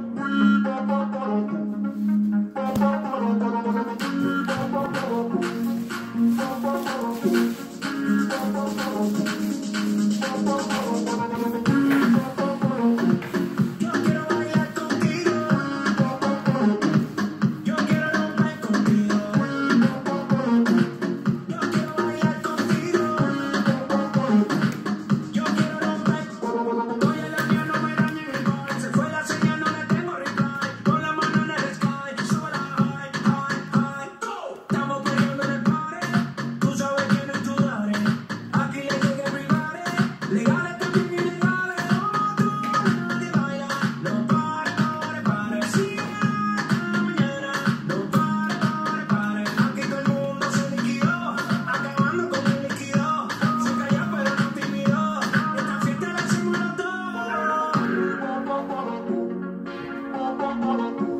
Bye. Dos.